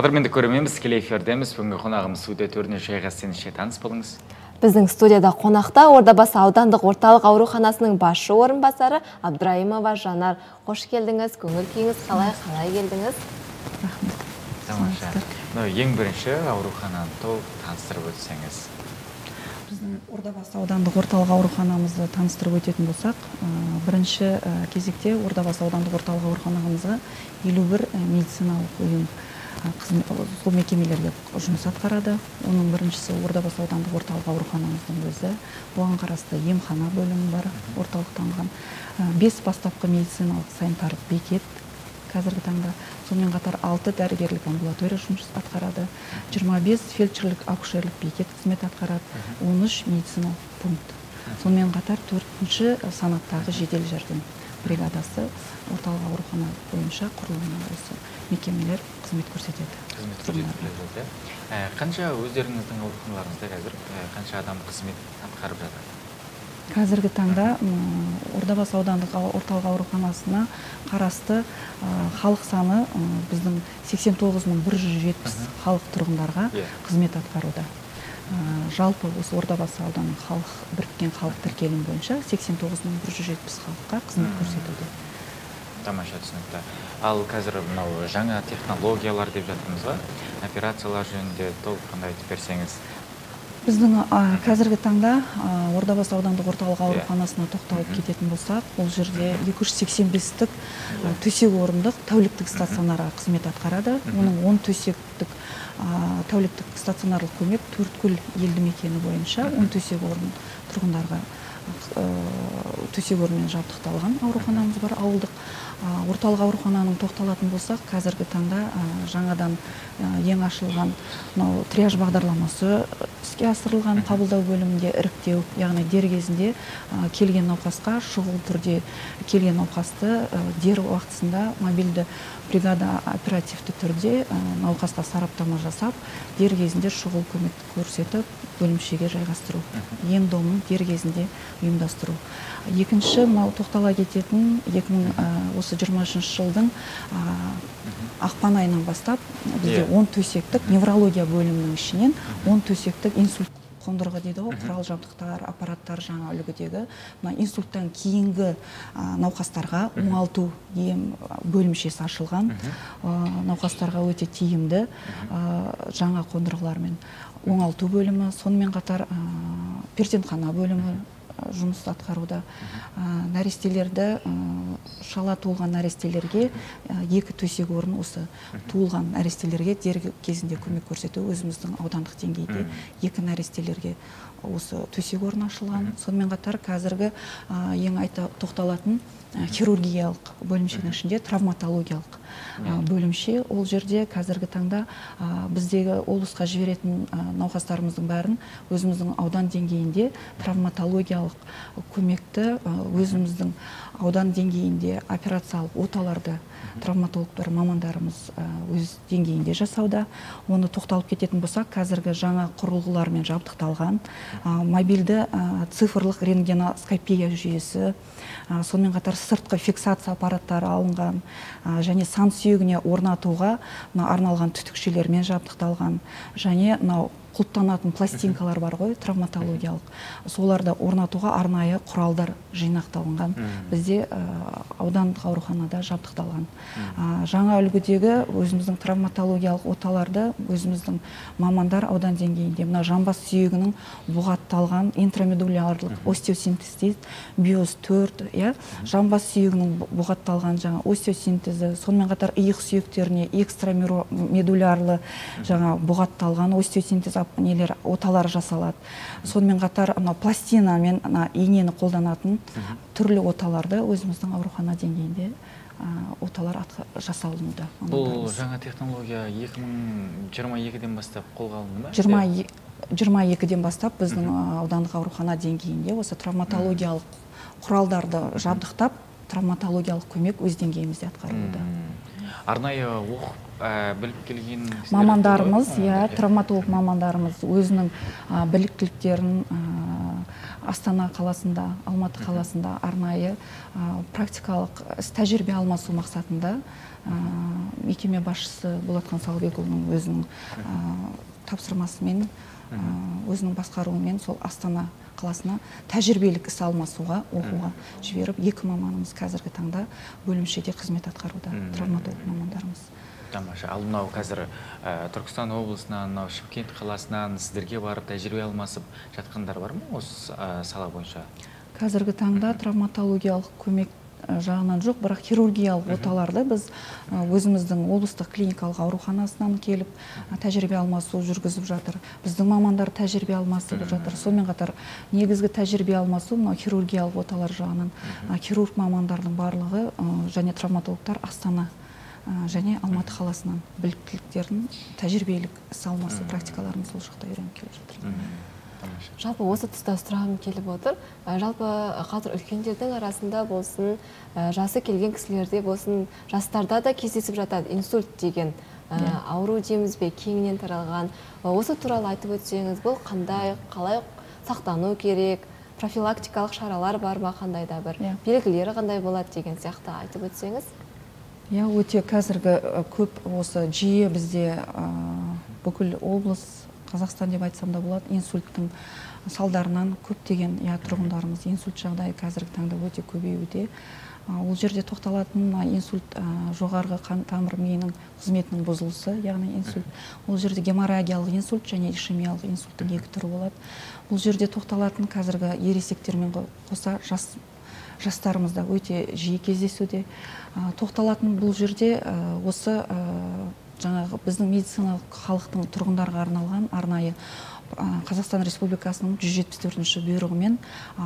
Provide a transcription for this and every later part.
қадірменді көрерменбіз тікелей эфирдеміз. Бүгінгі қонағымыз студия төріне жайғасыңызша таныс болыңыз. Біздің студияда қонақта ордабасы аудандық орталық ауруханасының басшы орынбасары абдраимова жанар. Қош келдіңіз көңіл күйіңіз қалай қалай келдіңіз? Рахмет. Тамаша. Мынау ең бірінші аурухананы толық таныстырып өтсеңіз. Біздің ордабасы аудандық орталық ауруханамызды таныстырып өтетін болсақ бірінші кезекте ордабасы аудандық орталық ауруханамызға елу бір медициналық ұйым сол мекемелерге жұмыс атқарады. Оның біріншісі ордабасы аудандық орталық ауруханамыздың өзі. Оған қарасты емхана бөлімі бар орталықтанған. Бес бастапқы медициналық санитарлық бекет қазіргі таңда. Сонымен қатар алты дәрігерлік амбулатория жұмыс атқарады. 25 фельдшерлік акушерлік бекет қызмет атқарады. 13 медициналық пункт. Сонымен қатар төртінші санаттағы жедел жәрдем. Бригадасы орталық аурухана бойынша құрылымы осы мекемелер қызмет көрсетеді. Қызмет көрсетіп ә, қанша өздеріңіздің ауруханаларыңызда қазір қанша адам қызмет атқарып жатыр? Қазіргі таңда ордабасы аудандық орталық ауруханасына қарасты халық саны біздің 89 мың бір жүз жетпіс халық тұрғындарға иә. қызмет атқаруда. Жалпы осы ордабасы ауданының халық біріккен халық тіркелімі бойынша 89 мың бір жүз жетпіс халыққа қызмет көрсетуде. Тамаша түсінікті. Ал қазір мынау жаңа технологиялар деп жатырмыз ғой операциялар жөнінде толыққанды айтып берсеңіз біздің қазіргі таңда ордабасы аудандық орталық ауруханасына тоқталып кететін болсақ бұл жерде 285-тік төсек орындық тәуліктік стационарға қызмет атқарады. Оның 10 төсектік тәуліктік стационарлық көмек төрткүл елді мекені бойынша 10 төсек орын тұрғындарға төсек орынмен жабдықталған ауруханамыз бар ауылдық орталық аурухананың тоқталатын болсақ қазіргі таңда жаңадан ең ашылған мынау триаж бағдарламасы іске асырылған қабылдау бөлімінде іріктеу яғни дер кезінде келген науқасқа шұғыл түрде келген науқасты дер уақытысында мобильді бригада оперативті түрде науқасқа сараптама жасап дер кезінде шұғыл көмек көрсетіп бөлімшеге жайғастыру. Ем домын дер кезінде ұйымдастыру. Екінші мынау тоқтала кететін 2000 осы 23 жылдың ақпан айынан бастап бізде 10 иә. төсектік неврология бөлімінің ішінен 10 төсектік инсульт қондырғы дейді ғой құрал жабдықтар аппараттар жаңа үлгідегі мына инсульттан кейінгі науқастарға оңалту ем бөлімшесі ашылған. Науқастарға өте тиімді жаңа қондырғылармен оңалту бөлімі. Сонымен қатар перзентхана бөлімі. Жұмыс атқаруда. Нәрестелерді шала туылған нәрестелерге екі төсек орын осы туылған нәрестелерге дер кезінде көмек көрсету өзіміздің аудандық деңгейде екі нәрестелерге. Осы төсек орын ашылған. Сонымен қатар қазіргі ең айта тоқталатын хирургиялық бөлімшенің ішінде травматологиялық бөлімше ол жерде қазіргі таңда біздегі облысқа жіберетін науқастарымыздың бәрін өзіміздің аудан деңгейінде травматологиялық көмекті өзіміздің аудан деңгейінде операциялық оталарды травматологтар мамандарымыз өз деңгейінде жасауда. Оны тоқталып кететін болсақ қазіргі жаңа құрылғылармен жабдықталған мобильді цифрлық рентгеноскопия жүйесі сонымен қатар сыртқы фиксация аппараттары алынған және сан сүйегіне орнатуға арналған түтікшелермен жабдықталған. Және мынау құлыптанатын пластинкалар бар ғой травматологиялық. Соларды орнатуға арнайы құралдар жинақталынған. Бізде аудандық ауруханада жабдықталған. Жаңа үлгідегі өзіміздің травматологиялық оталарды өзіміздің мамандар аудан деңгейінде мына жамбас сүйегінің бұғатталған интрамедулярлық остеосинтез биос төрт иә? Жамбас сүйегінің бұғатталған жаңа остеосинтезі сонымен қатар иық сүйектеріне экстрамедулярлы жаңа бұғатталған остеосинтез нелер оталар жасалады. Сонымен қатар мына пластинамен мына инені қолданатын түрлі оталарды өзіміздің аурухана деңгейінде оталар жасалынуда. Бұл жаңа технология 2022-ден бастап қолға алынды ма? Жиырма жиырма екіден бастап біздің аудандық аурухана деңгейінде осы травматологиялық құралдарды жабдықтап травматологиялық көмек өз деңгейімізде атқарылуда. Арнайы оқып біліп келген мамандарымыз иә травматолог мамандарымыз өзінің біліктіліктерін астана қаласында алматы қаласында арнайы практикалық іс тәжірибе алмасу мақсатында мекеме басшысы болатхан салыбекұлының өзінің тапсырмасымен өзінің басқаруымен сол астана қаласына тәжірибелік іс алмасуға оқуға жіберіп екі маманымыз қазіргі таңда бөлімшеде қызмет атқаруда травматолог мамандарымыз. Тамаша. Ал мынау қазір ә, түркістан облысынан мынау шымкент қаласынан сіздерге барып тәжірибе алмасып жатқандар бар ма осы ә, сала бойынша? Қазіргі таңда травматологиялық көмек жағынан жоқ бірақ хирургиялық оталарды біз өзіміздің облыстық клиникалық ауруханасынан келіп тәжірибе алмасу жүргізіп жатыр. Біздің мамандар тәжірибе алмасып жатыр. Сонымен қатар негізгі тәжірибе алмасу мынау хирургиялық оталар жағынан хирург мамандардың барлығы және травматологтар астана. Және алматы қаласынан біліктіліктерін тәжірибелік іс алмасу практикаларын сол жақта үйреніп келе жатыр жалпы осы тұста сұрағым келіп отыр. Жалпы қазір үлкендердің арасында болсын жасы келген кісілерде болсын жастарда да кездесіп жатады инсульт деген иә. ауру дейміз бе кеңінен таралған. Осы туралы айтып өтсеңіз бұл қандай қалай сақтану керек профилактикалық шаралар бар ма қандай да бір yeah. Иә. белгілері қандай болады деген сияқты айтып өтсеңіз? Иә өте қазіргі көп осы жиі бізде бүкіл облыс қазақстан деп айтсам да болады инсульттің салдарынан көптеген иә тұрғындарымыз инсульт жағдайы қазіргі таңда өте көбеюде. Ол жерде тоқталатын инсульт жоғарғы қан тамыр миының қызметінің бұзылысы яғни инсульт ол жерде геморрагиялық инсульт және ишемиялық инсульттың екі түрі болады. Бұл жерде тоқталатын қазіргі ересектермен қоса жас жастарымызда өте жиі кездесуде тоқталатын бұл жерде осы жаңағы біздің медициналық халықтың тұрғындарға арналған арнайы қазақстан республикасының жүз жетпіс төртінші бұйрығымен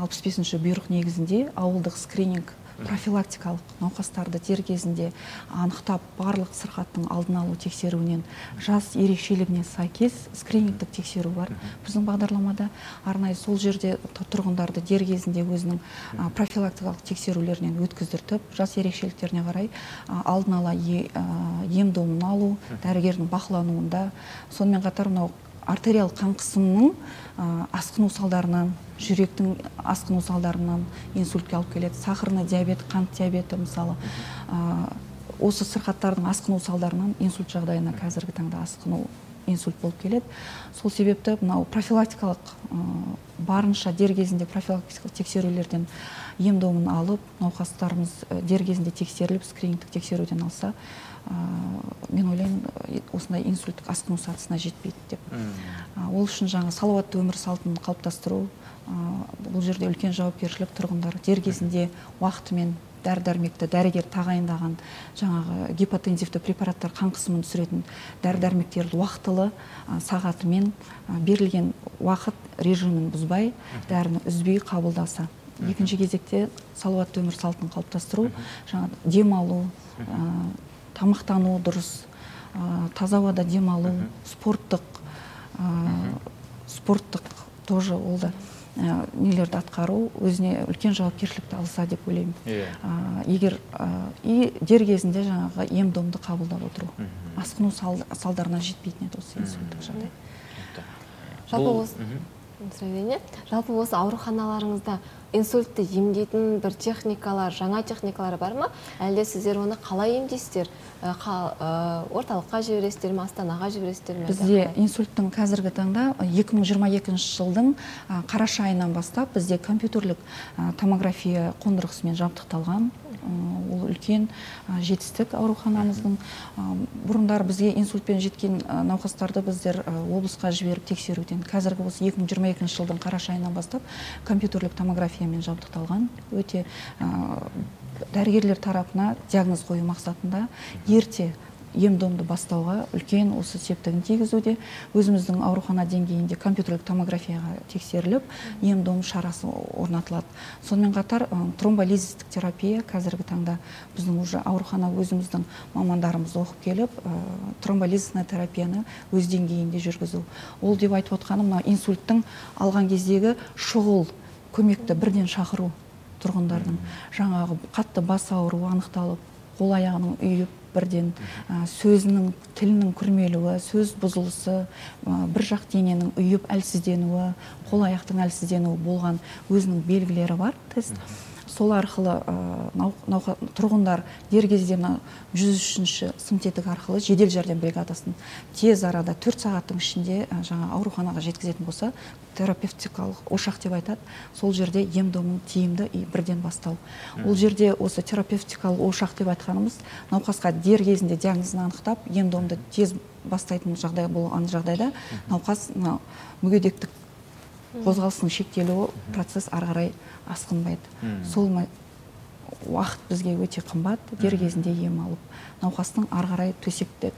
алпыс бесінші бұйрық негізінде ауылдық скрининг профилактикалық науқастарды дер кезінде анықтап барлық сырқаттың алдын алу тексеруінен жас ерекшелігіне сәйкес скринингтік тексеру бар. Біздің бағдарламада арнайы сол жерде тұрғындарды дер кезінде өзінің профилактикалық тексерулерінен өткіздіртіп жас ерекшеліктеріне қарай алдын ала ем домын алу дәрігердің бақылануында. Сонымен қатар мынау артериялық қан қысымының асқыну салдарынан жүректің асқыну салдарынан инсультке алып келеді. Сахарный диабет қант диабеті мысалы. Осы сырқаттардың асқыну салдарынан инсульт жағдайына қазіргі таңда асқыну инсульт болып келеді. Сол себепті мынау профилактикалық барынша дер кезінде профилактикалық тексерулерден ем домын алып науқастарымыз дер кезінде тексеріліп скринингтік тексеруден алса мен ойлаймын осындай инсульттік асқыну сатысына жетпейді деп. Ол үшін жаңа салауатты өмір салтын қалыптастыру бұл жерде үлкен жауапкершілік тұрғындар дер кезінде уақытымен дәрі дәрмекті дәрігер тағайындаған жаңағы гипотензивті препараттар қан қысымын түсіретін дәрі дәрмектерді уақытылы сағатымен берілген уақыт режимін бұзбай дәріні үзбей қабылдаса. Екінші кезекте салауатты өмір салтын қалыптастыру жаңа демалу тамақтану дұрыс таза ауада демалу спорттық спорттық тоже ол да нелерді атқару өзіне үлкен жауапкершілікті алса деп ойлаймын. Иә. Егер и дер кезінде жаңағы ем домды қабылдап отыру асқыну салдарына жетпейтін еді осы инсульттік жағдай. Жалпы жалпы осы ауруханаларыңызда инсультті емдейтін бір техникалар жаңа техникалар бар ма? Әлде сіздер оны қалай емдейсіздер? Орталыққа жібересіздер ме астанаға жібересіздер ме? Бізде инсульттің қазіргі таңда 2022 жылдың қараша айынан бастап бізде компьютерлік томография қондырғысымен жабдықталған. Ол үлкен жетістік ауруханамыздың. Бұрындары бізге инсультпен жеткен науқастарды біздер облысқа жіберіп тексеруден қазіргі осы 2022 жылдың қараша айынан бастап компьютерлік томографиямен жабдықталған. Өте дәрігерлер тарапына диагноз қою мақсатында ерте ем домды бастауға үлкен осы септігін тигізуде өзіміздің аурухана деңгейінде компьютерлік томографияға тексеріліп ем дом шарасы орнатылады. Сонымен қатар тромболизистік терапия қазіргі таңда біздің уже аурухана өзіміздің мамандарымыз оқып келіп тромболизисный терапияны өз деңгейінде жүргізу. Ол деп айтып отқаным мына инсульттің алған кездегі шұғыл көмекті бірден шақыру тұрғындардың жаңағы қатты бас ауруы анықталып қол аяғының үйіп бірден ә, сөзінің тілінің күрмелуі сөз бұзылысы ә, бір жақ дененің ұйып әлсізденуі қол аяқтың әлсізденуі болған өзінің белгілері бар тест. Сол арқылы ә, тұрғындар дер кезде мына жүз үшінші сымтетік арқылы жедел жәрдем бригадасын тез арада төрт сағаттың ішінде ә, жаңа ауруханаға жеткізетін болса терапевтикалық ошақ деп айтады сол жерде ем домның тиімді и бірден бастау. Ол жерде осы терапевтикалық ошақ деп айтқанымыз науқасқа дер кезінде диагнозын анықтап ем домды тез бастайтын жағдай болған жағдайда науқас мына мүгедектік қозғалысының шектелуі процесс ары қарай асқынбайды. Сол уақыт бізге өте қымбат дер кезінде ем алып науқастың ары қарай төсекте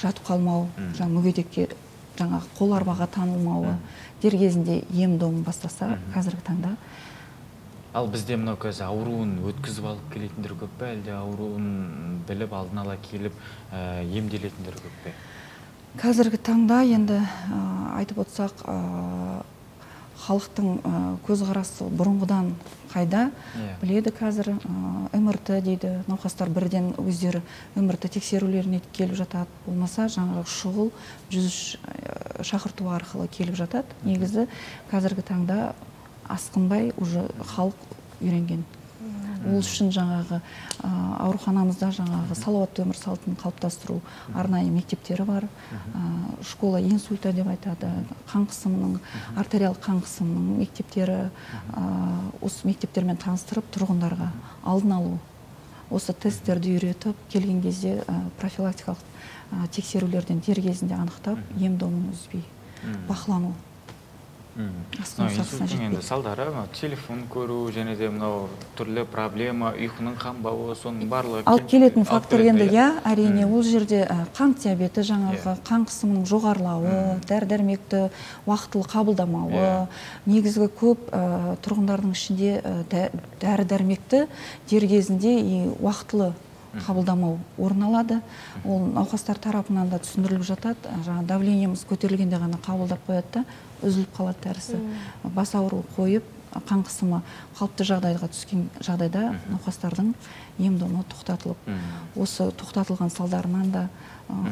жатып қалмау жаңа мүгедекке жаңағы қол арбаға танылмауы дер кезінде ем домын бастаса қазіргі таңда ал бізде мынау қазір ауруын өткізіп алып келетіндер көп пе? Әлде ауруын біліп алдын ала келіп ә, емделетіндер көп пе? Қазіргі таңда енді ә, айтып отырсақ халықтың көзқарасы бұрынғыдан қайда. Иә. біледі қазір мрт дейді науқастар бірден өздері мрт тексерулеріне келіп жатады болмаса жаңағы шұғыл жүз шақырту арқылы келіп жатады негізі қазіргі таңда асқынбай уже халық үйренген ол үшін жаңағы ауруханамызда жаңағы салауатты өмір салтын қалыптастыру арнайы мектептері бар. Школа инсульта деп айтады қан қысымының артериялық қан қысымының мектептері осы мектептермен таныстырып тұрғындарға алдын алу осы тесттерді үйретіп келген кезде профилактикалық тексерулерден дер кезінде анықтап ем домын үзбей бақылану. Инсульттің енді салдары телефон көру және де мынау түрлі проблема ұйқының қанбауы соның барлығы алып келетін фактор енді иә әрине ол жерде қант диабеті жаңағы қан қысымының жоғарылауы дәрі дәрмекті уақытылы қабылдамауы негізгі көп тұрғындардың ішінде дәрі дәрмекті дер кезінде уақытылы қабылдамау орын алады. Ол науқастар тарапынан да түсіндіріліп жатады. Жаңағы давлениеміз көтерілгенде ғана қабылдап қояды да үзіліп қалады дәрісі бас ауруы қойып қан қысымы қалыпты жағдайға түскен жағдайда науқастардың ем домы тоқтатылып осы тоқтатылған салдарынан да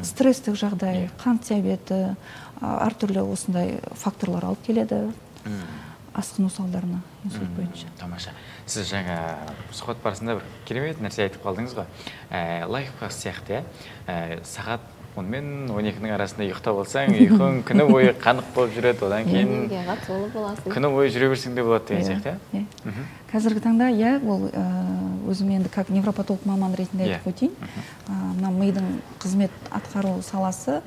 стресстік жағдай қант диабеті әртүрлі осындай факторлар алып келеді. Асқыну салдарына инсульт бойынша. тамаша. Сіз жаңа сұхбат барысында бір керемет нәрсе айтып қалдыңыз ғой. Ә, лайфхак сияқты иә ә, сағат он мен он екінің арасында ұйықтап алсаң ұйқың күні бойы қанық болып жүреді одан кейін күні бойы жүре берсең де болады деген сияқты иә, иә. қазіргі таңда иә ол өзім енді как невропатолог маман ретінде айтып иә. өтейін. Мына мидың қызмет атқару саласы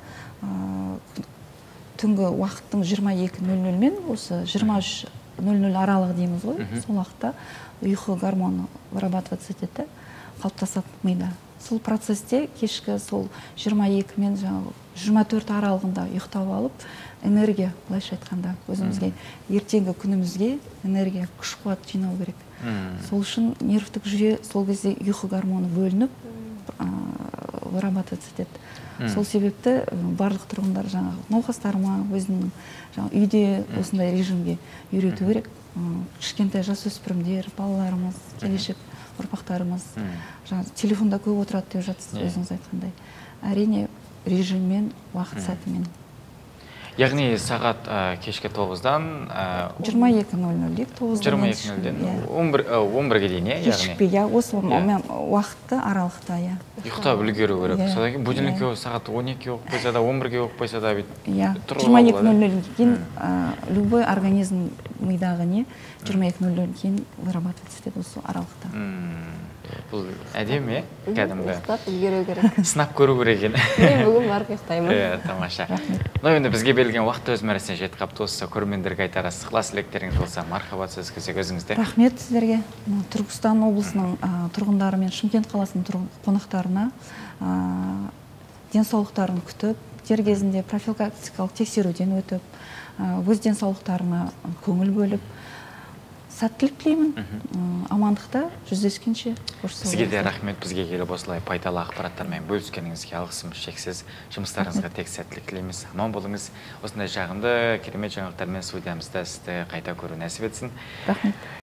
түнгі уақыттың жиырма екі нөл нөл мен осы жиырма үш нөл нөл аралығы дейміз ғой. Сол уақытта ұйқы гормоны вырабатываться етеді қалыптасады мида сол процесте кешкі сол 22 мен жаңағы 24 аралығында ұйықтап алып энергия былайша айтқанда өзімізге ертеңгі күнімізге энергия күш қуат жинау керек. Сол үшін нервтік жүйе сол кезде ұйқы гормоны бөлініп вырабатываться етеді сол себепті барлық тұрғындар жаңағы науқастарыма өзінің жаңағы үйде осындай режимге үйрету керек. Кішкентай жасөспірімдер балаларымыз келешек ұрпақтарымыз жаңағы телефонда көп отырады деп жатсыз өзіңіз айтқандай. Әрине режиммен уақыт сәтімен яғни сағат ә, кешкі тоғыздан жиырма екі нөл нөл дейік тоғыз жиырма екі нөлден иә. он бір он бірге дейін иә кешікпей иә осы иә. уақытты аралықта иә ұйықтап үлгеру керек иә. содан кейін будильникке сағат он екіге қойып қойса да он бірге қойып қойса да бүйтіп иә жиырма екі нөл нөлден кейін любой организм мидағы не? жиырма екі нөл нөлден кейін вырабатывать етеді осы аралықта. Бұл әдемі иә кәдімгі. Ұйықтап үлгеру керек. Сынап көру керек екен. Мен бүгін барып ұйықтаймын иә тамаша. Мынау енді бізге берілген уақыт өз мәресіне жетіп қалыпты осы көрермендерге айтарыз ықылас тілектеріңіз болса мархабат сөз кезек өзіңізде. Рахмет сіздерге. Түркістан облысының тұрғындары мен шымкент қаласының қонақтарына денсаулықтарын күтіп дер кезінде профилактикалық тексеруден өтіп өз денсаулықтарына көңіл бөліп сәттілік тілеймін амандықта жүздескенше сізге де рахмет. Бізге келіп осылай пайдалы ақпараттармен бөліскеніңізге алғысымыз шексіз. Жұмыстарыңызға тек сәттілік тілейміз аман болыңыз. Осындай жағымды керемет жаңалықтармен студиямызда сізді қайта көру нәсіп етсін. Рахмет.